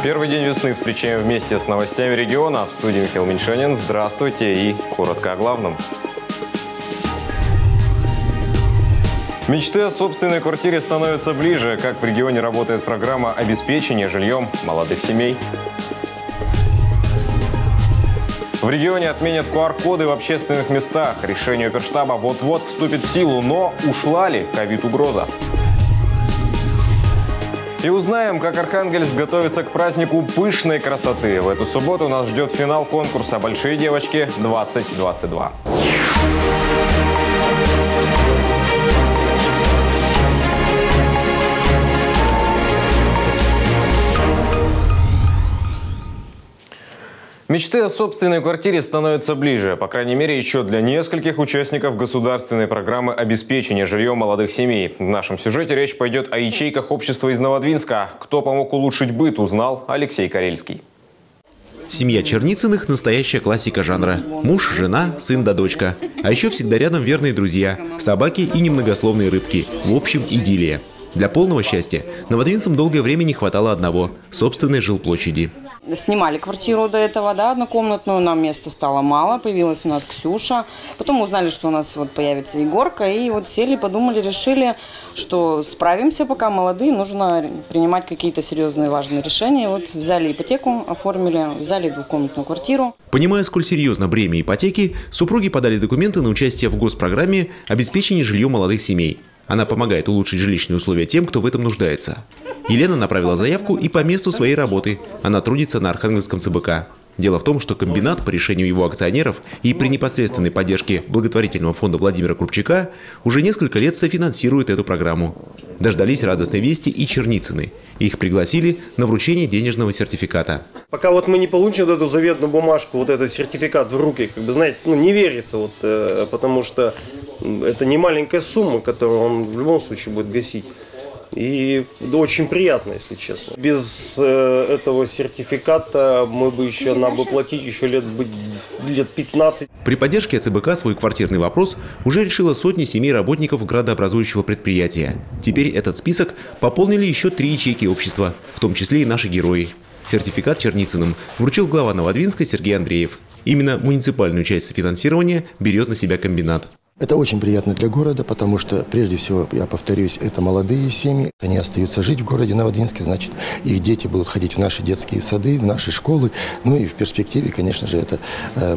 Первый день весны встречаем вместе с новостями региона. В студии Михаил Меньшанин. Здравствуйте и коротко о главном. Мечты о собственной квартире становятся ближе. Как в регионе работает программа обеспечения жильем молодых семей. В регионе отменят QR-коды в общественных местах. Решение оперштаба вот-вот вступит в силу, но ушла ли ковид-угроза? И узнаем, как Архангельск готовится к празднику пышной красоты. В эту субботу нас ждет финал конкурса «Большие девочки 2022». Мечты о собственной квартире становятся ближе, по крайней мере, еще для нескольких участников государственной программы обеспечения жильем молодых семей. В нашем сюжете речь пойдет о ячейках общества из Новодвинска. Кто помог улучшить быт, узнал Алексей Карельский. Семья Черницыных – настоящая классика жанра. Муж, жена, сын да дочка. А еще всегда рядом верные друзья, собаки и немногословные рыбки. В общем, идиллия. Для полного счастья новодвинцам долгое время не хватало одного – собственной жилплощади. Снимали квартиру до этого, да, однокомнатную, нам места стало мало, появилась у нас Ксюша. Потом узнали, что у нас вот появится Егорка, и вот сели, подумали, решили, что справимся, пока молодые, нужно принимать какие-то серьезные важные решения. Вот взяли ипотеку, оформили, взяли двухкомнатную квартиру. Понимая, сколь серьезно бремя ипотеки, супруги подали документы на участие в госпрограмме обеспечения жильем молодых семей. Она помогает улучшить жилищные условия тем, кто в этом нуждается. Елена направила заявку и по месту своей работы. Она трудится на Архангельском ЦБК. Дело в том, что комбинат по решению его акционеров и при непосредственной поддержке благотворительного фонда Владимира Крупчака уже несколько лет софинансирует эту программу. Дождались радостной вести и Черницыны. Их пригласили на вручение денежного сертификата. Пока вот мы не получим вот эту заветную бумажку, вот этот сертификат в руки, как бы, знаете, ну, не верится, вот, э, потому что это не маленькая сумма, которую он в любом случае будет гасить. И очень приятно, если честно. Без э, этого сертификата мы бы еще, нам бы платить еще лет, лет 15. При поддержке ЦБК свой квартирный вопрос уже решила сотни семей работников градообразующего предприятия. Теперь этот список пополнили еще три ячейки общества, в том числе и наши герои. Сертификат Черницыным вручил глава Новодвинска Сергей Андреев. Именно муниципальную часть софинансирования берет на себя комбинат. Это очень приятно для города, потому что, прежде всего, я повторюсь, это молодые семьи. Они остаются жить в городе Новодвинске, значит, их дети будут ходить в наши детские сады, в наши школы. Ну и в перспективе, конечно же, это, э,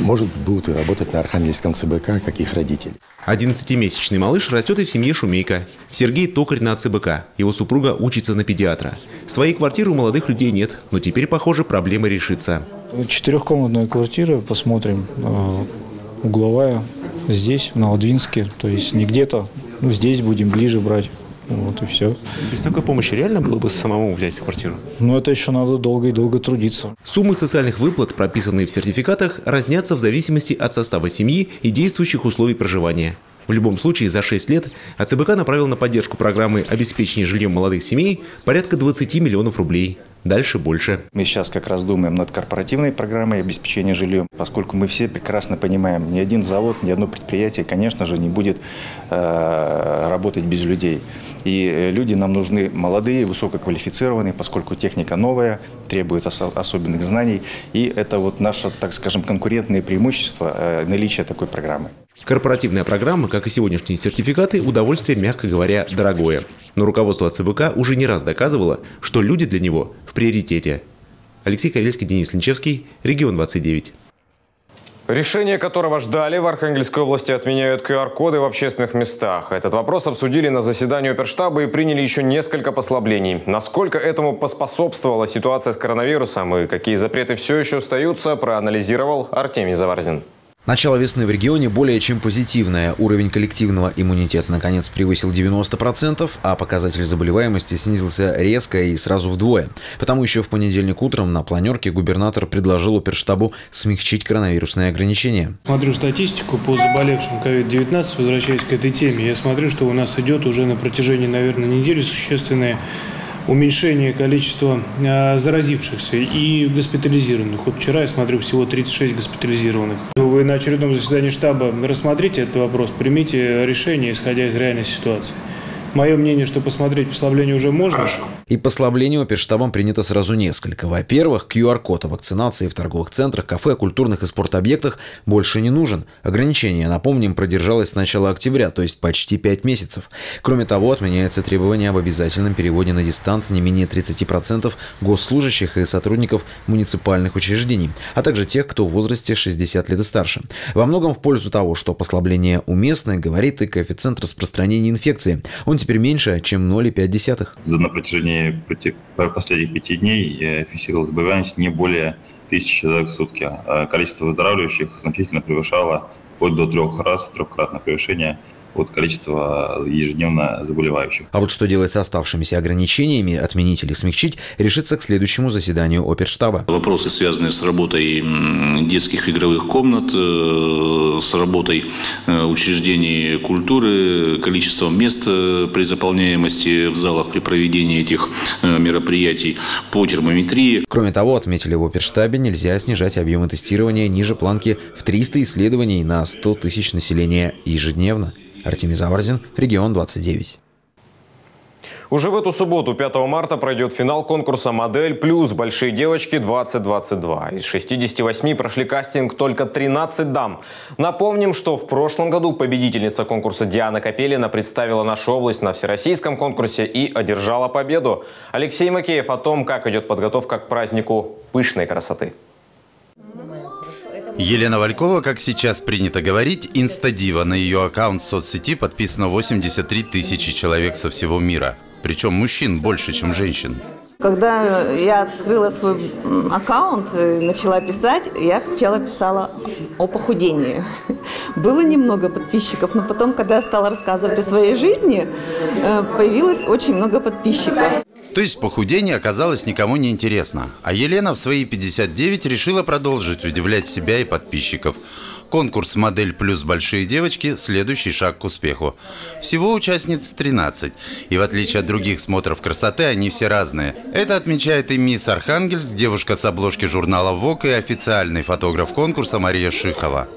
может, будут и работать на Архангельском ЦБК, как их родители. 11-месячный малыш растет и в семье Шумейка. Сергей токарь на ЦБК. Его супруга учится на педиатра. Своей квартиры у молодых людей нет, но теперь, похоже, проблема решится. Четырехкомнатная квартира, посмотрим, э, угловая, здесь, в Новодвинске. То есть не где-то, ну, здесь будем ближе брать. Вот и все. Без такой помощи реально было бы самому взять квартиру? Ну, это еще надо долго и долго трудиться. Суммы социальных выплат, прописанные в сертификатах, разнятся в зависимости от состава семьи и действующих условий проживания. В любом случае, за 6 лет АЦБК направил на поддержку программы обеспечения жильем молодых семей порядка 20 миллионов рублей. Дальше больше. Мы сейчас как раз думаем над корпоративной программой обеспечения жильем, поскольку мы все прекрасно понимаем, ни один завод, ни одно предприятие, конечно же, не будет э, работать без людей. И э, люди нам нужны молодые, высококвалифицированные, поскольку техника новая, требует ос особенных знаний. И это вот наше, так скажем, конкурентное преимущество э, наличия такой программы. Корпоративная программа, как и сегодняшние сертификаты, удовольствие, мягко говоря, дорогое. Но руководство ЦБК уже не раз доказывало, что люди для него в приоритете. Алексей Карельский, Денис Линчевский, Регион 29. Решение которого ждали в Архангельской области отменяют QR-коды в общественных местах. Этот вопрос обсудили на заседании оперштаба и приняли еще несколько послаблений. Насколько этому поспособствовала ситуация с коронавирусом и какие запреты все еще остаются, проанализировал Артемий Заварзин. Начало весны в регионе более чем позитивное. Уровень коллективного иммунитета наконец превысил 90%, а показатель заболеваемости снизился резко и сразу вдвое. Потому еще в понедельник утром на планерке губернатор предложил оперштабу смягчить коронавирусные ограничения. Смотрю статистику по заболевшим COVID-19, возвращаясь к этой теме. Я смотрю, что у нас идет уже на протяжении, наверное, недели существенное уменьшение количества а, заразившихся и госпитализированных. Вот вчера я смотрю всего 36 госпитализированных. Вы на очередном заседании штаба рассмотрите этот вопрос, примите решение, исходя из реальной ситуации. Мое мнение, что посмотреть послабление уже можно. Хорошо. И послаблений оперштабом принято сразу несколько. Во-первых, QR-код о вакцинации в торговых центрах, кафе, культурных и спортобъектах больше не нужен. Ограничение, напомним, продержалось с начала октября, то есть почти 5 месяцев. Кроме того, отменяется требование об обязательном переводе на дистант не менее 30% госслужащих и сотрудников муниципальных учреждений, а также тех, кто в возрасте 60 лет и старше. Во многом в пользу того, что послабление уместное, говорит и коэффициент распространения инфекции. Он теперь меньше, чем 0,5. За на протяжении последних пяти дней фиксировалась заболеваемость не более тысячи человек в сутки. А количество выздоравливающих значительно превышало вплоть до трех раз, трехкратное превышение от количества ежедневно заболевающих. А вот что делать с оставшимися ограничениями, отменить или смягчить, решится к следующему заседанию оперштаба. Вопросы, связанные с работой детских игровых комнат, э, с работой э, учреждений культуры, количеством мест э, при заполняемости в залах при проведении этих мероприятий по термометрии. Кроме того, отметили в оперштабе, нельзя снижать объемы тестирования ниже планки в 300 исследований на 100 тысяч населения ежедневно. Артемий Заварзин, Регион 29. Уже в эту субботу, 5 марта, пройдет финал конкурса «Модель плюс. Большие девочки-2022». Из 68 прошли кастинг только 13 дам. Напомним, что в прошлом году победительница конкурса Диана Капелина представила нашу область на всероссийском конкурсе и одержала победу. Алексей Макеев о том, как идет подготовка к празднику пышной красоты. Елена Валькова, как сейчас принято говорить, инстадива. На ее аккаунт в соцсети подписано 83 тысячи человек со всего мира. Причем мужчин больше, чем женщин. Когда я открыла свой аккаунт и начала писать, я сначала писала о похудении. Было немного подписчиков, но потом, когда я стала рассказывать о своей жизни, э, появилось очень много подписчиков. То есть похудение оказалось никому не интересно. А Елена в свои 59 решила продолжить удивлять себя и подписчиков. Конкурс «Модель плюс большие девочки» – следующий шаг к успеху. Всего участниц 13. И в отличие от других смотров красоты, они все разные. Это отмечает и мисс Архангельс, девушка с обложки журнала «Вок» и официальный фотограф конкурса Мария Шихова.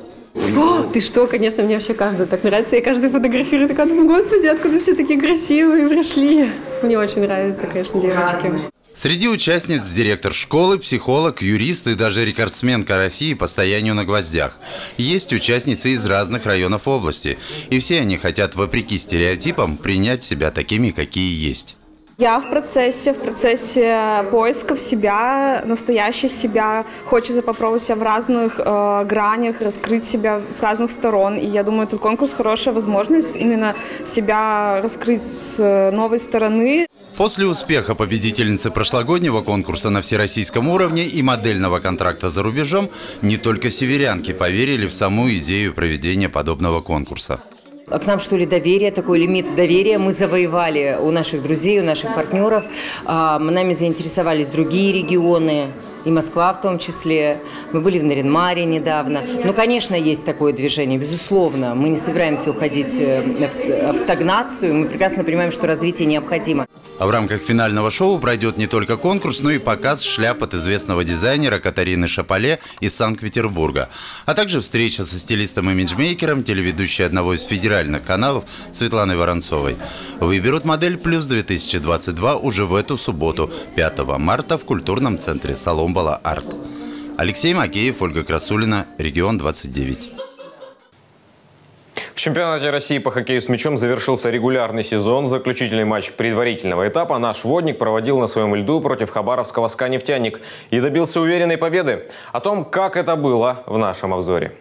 О, ты что, конечно, мне вообще каждый так нравится. Я каждый фотографирую, такая думаю, господи, откуда все такие красивые пришли. Мне очень нравятся, конечно, девочки. Среди участниц директор школы, психолог, юрист и даже рекордсменка России по стоянию на гвоздях. Есть участницы из разных районов области. И все они хотят, вопреки стереотипам, принять себя такими, какие есть. Я в процессе, в процессе поисков себя, настоящей себя. Хочется попробовать себя в разных э, гранях, раскрыть себя с разных сторон. И я думаю, этот конкурс хорошая возможность именно себя раскрыть с новой стороны. После успеха победительницы прошлогоднего конкурса на всероссийском уровне и модельного контракта за рубежом, не только северянки поверили в саму идею проведения подобного конкурса. К нам, что ли, доверие, такой лимит доверия мы завоевали у наших друзей, у наших партнеров. А, нами заинтересовались другие регионы, и Москва в том числе. Мы были в Наринмаре недавно. Ну, конечно, есть такое движение, безусловно. Мы не собираемся уходить э, в стагнацию. Мы прекрасно понимаем, что развитие необходимо. А в рамках финального шоу пройдет не только конкурс, но и показ шляп от известного дизайнера Катарины Шапале из Санкт-Петербурга, а также встреча со стилистом-имиджмейкером, телеведущей одного из федеральных каналов Светланой Воронцовой. Выберут модель «Плюс 2022» уже в эту субботу, 5 марта в культурном центре «Соломба Камбала Арт. Алексей Макеев, Ольга Красулина, Регион 29. В чемпионате России по хоккею с мячом завершился регулярный сезон. Заключительный матч предварительного этапа наш водник проводил на своем льду против хабаровского СКА «Нефтяник» и добился уверенной победы. О том, как это было, в нашем обзоре.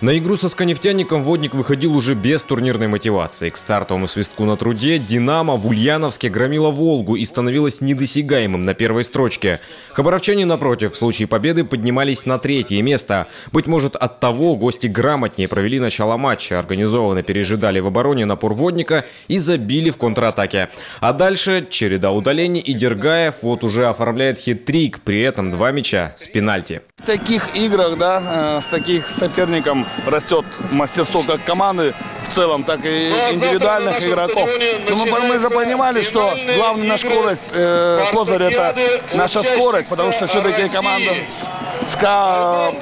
На игру со сканефтяником водник выходил уже без турнирной мотивации. К стартовому свистку на труде «Динамо» в Ульяновске громила «Волгу» и становилась недосягаемым на первой строчке. Хабаровчане, напротив, в случае победы поднимались на третье место. Быть может, от того гости грамотнее провели начало матча, организованно пережидали в обороне напор водника и забили в контратаке. А дальше череда удалений и Дергаев вот уже оформляет хит-трик, при этом два мяча с пенальти. В таких играх, да, э, с таких соперником растет мастерство как команды в целом, так и индивидуальных игроков. Но мы, мы же понимали, что главная наша скорость, э, козырь это наша скорость, потому что все-таки команда СКА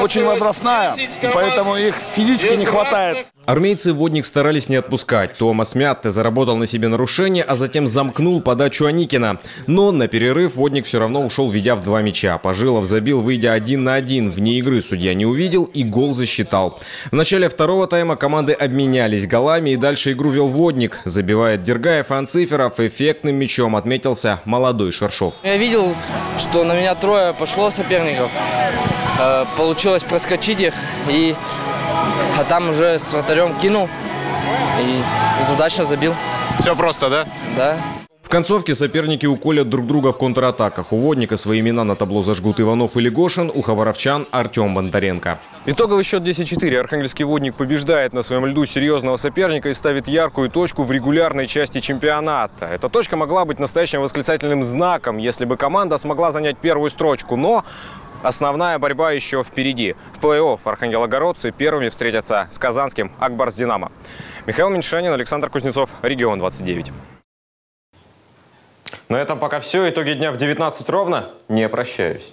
очень возрастная, поэтому их физически не хватает. Армейцы водник старались не отпускать. Томас Мятте заработал на себе нарушение, а затем замкнул подачу Аникина. Но на перерыв водник все равно ушел, ведя в два мяча. Пожилов забил, выйдя один на один. Вне игры судья не увидел и гол засчитал. В начале второго тайма команды обменялись голами и дальше игру вел водник. Забивает Дергаев Анциферов. Эффектным мячом отметился молодой Шершов. Я видел, что на меня трое пошло соперников. Э, получилось проскочить их и а там уже с вратарем кинул и удачно забил. Все просто, да? Да. В концовке соперники уколят друг друга в контратаках. У Водника свои имена на табло зажгут Иванов и Легошин, у хабаровчан Артем Бондаренко. Итоговый счет 10-4. Архангельский водник побеждает на своем льду серьезного соперника и ставит яркую точку в регулярной части чемпионата. Эта точка могла быть настоящим восклицательным знаком, если бы команда смогла занять первую строчку. Но Основная борьба еще впереди. В плей-офф архангелогородцы первыми встретятся с казанским Акбарс Динамо. Михаил Меньшанин, Александр Кузнецов, Регион 29. На этом пока все. Итоги дня в 19 ровно. Не прощаюсь.